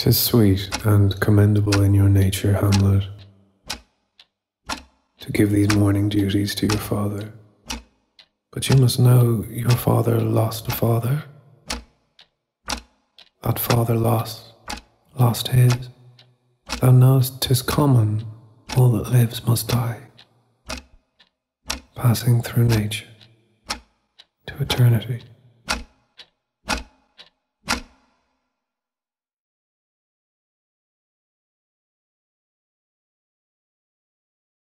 'Tis sweet and commendable in your nature, Hamlet, to give these morning duties to your father. But you must know your father lost a father. That father lost, lost his. Thou knowest 'tis common, all that lives must die, passing through nature to eternity.